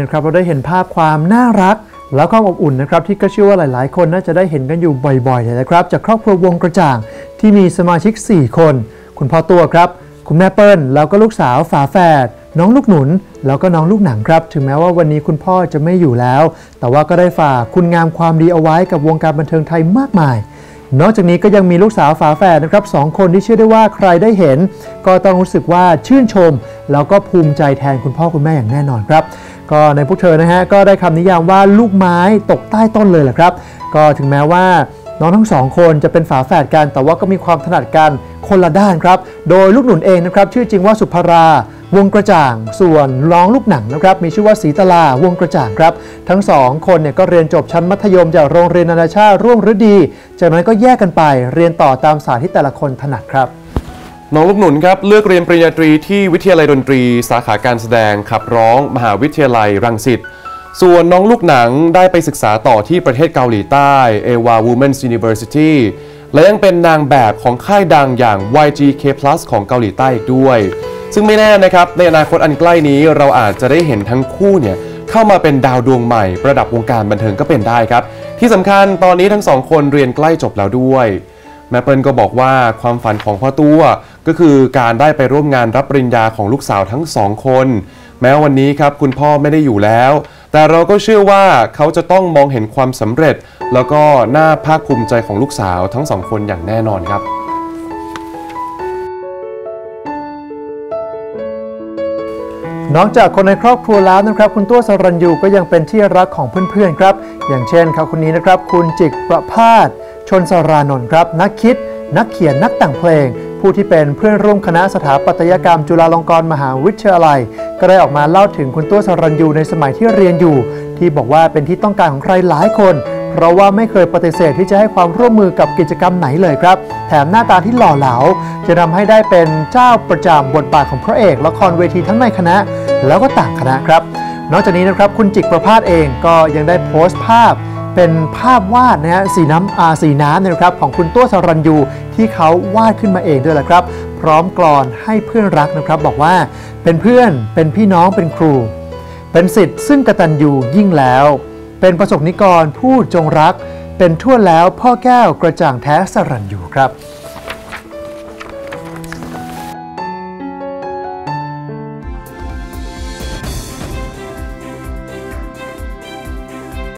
นะครับเราได้เห็นภาพความน่ารัก และความอบอุ่นนะครับที่ก็เชื่อว่าหลาย ๆ คนน่าจะได้เห็นกันอยู่บ่อยๆเลยนะครับ จากครอบครัววงกระจ่างที่มีสมาชิก 4 คน คุณพ่อตัวครับ คุณแม่เปิ้ลแล้วก็ลูกสาวฝาแฝดน้องลูกหนุน แล้วก็น้องลูกหนังครับ ถึงแม้ว่าวันนี้คุณพ่อจะไม่อยู่แล้ว แต่ว่าก็ได้ฝากคุณงามความดีเอาไว้กับวงการบันเทิงไทยมากมาย นอกจากนี้ก็ยังมีลูกสาวฝาแฝดนะครับสองคนที่เชื่อได้ว่าใครได้เห็น ก็ต้องรู้สึกว่าชื่นชม แล้วก็ภูมิใจแทนคุณพ่อคุณแม่อย่างแน่นอนครับ ก็ในพวกเธอนะฮะก็ได้คำนิยามว่าลูกไม้ตกใต้ต้นเลยแหละครับ ก็ถึงแม้ว่าน้องทั้งสองคนจะเป็นฝาแฝดกัน แต่ว่าก็มีความถนัดกันคนละด้านครับ โดยลูกหนุนเองนะครับชื่อจริงว่าสุภราวงกระจ่าง ส่วนร้องลูกหนังนะครับมีชื่อว่าศรีตลาวงกระจ่างครับ ทั้งสองคนเนี่ยก็เรียนจบชั้นมัธยมจากโรงเรียนนานาชาติร่วงฤดี จากนั้นก็แยกกันไปเรียนต่อตามสายที่แต่ละคนถนัดครับ น้องลูกหนุนครับเลือกเรียนปริญญาตรีที่วิทยาลัยดนตรี สาขาการแสดงขับร้อง มหาวิทยาลัยรังสิตส่วนน้องลูกหนังได้ไปศึกษาต่อที่ประเทศเกาหลีใต้ Eva Women's University และยังเป็นนางแบบของค่ายดังอย่าง YGK Plus ของเกาหลีใต้อีกด้วย ซึ่งไม่แน่นะครับ ในอนาคตอันใกล้นี้เราอาจจะได้เห็นทั้งคู่เนี่ยเข้ามาเป็นดาวดวงใหม่ ประดับวงการบันเทิงก็เป็นได้ครับ ที่สำคัญตอนนี้ทั้งสองคนเรียนใกล้จบแล้วด้วย แม่เปิลก็บอกว่าความฝันของพ่อตัวก็คือการได้ไปร่วมงานรับปริญญาของลูกสาวทั้งสองคน แม้วันนี้ครับคุณพ่อไม่ได้อยู่แล้ว แต่เราก็เชื่อว่าเขาจะต้องมองเห็นความสำเร็จ แล้วก็น่าภาคภูมิใจของลูกสาวทั้งสองคนอย่างแน่นอนครับนอกจากคนในครอบครัวแล้วนะครับ คุณตัวสรัญยูก็ยังเป็นที่รักของเพื่อนๆครับ อย่างเช่นครับคนนี้นะครับ คุณจิกประพาส ชนสารานนท์ครับ นักคิด นักเขียนนักแต่งเพลง ผู้ที่เป็นเพื่อนร่วมคณะสถาปัตยกรรมจุฬาลงกรณ์มหาวิทยาลัย ก็ได้ออกมาเล่าถึงคุณตัวสรัญยูในสมัยที่เรียนอยู่ ที่บอกว่าเป็นที่ต้องการของใครหลายคน เพราะว่าไม่เคยปฏิเสธที่จะให้ความร่วมมือกับกิจกรรมไหนเลยครับ แถมหน้าตาที่หล่อเหลาจะทำให้ได้เป็นเจ้าประจำบทบาทของพระเอกละครเวทีทั้งในคณะ แล้วก็ต่างคณะครับ นอกจากนี้นะครับคุณจิกประพาสเองก็ยังได้โพสต์ภาพ เป็นภาพวาดนะฮะสีน้ำอาสีน้ำเนยนะครับของคุณตัวสรัญยูที่เขาวาดขึ้นมาเองด้วยละครับ พร้อมกรอนให้เพื่อนรักนะครับ บอกว่าเป็นเพื่อนเป็นพี่น้องเป็นครู เป็นสิทธิ์ซึ่งกตัญญูยิ่งแล้ว เป็นประสบนิกรผู้จงรัก เป็นทั่วแล้วพ่อแก้วกระจ่างแท้สรัญยูครับ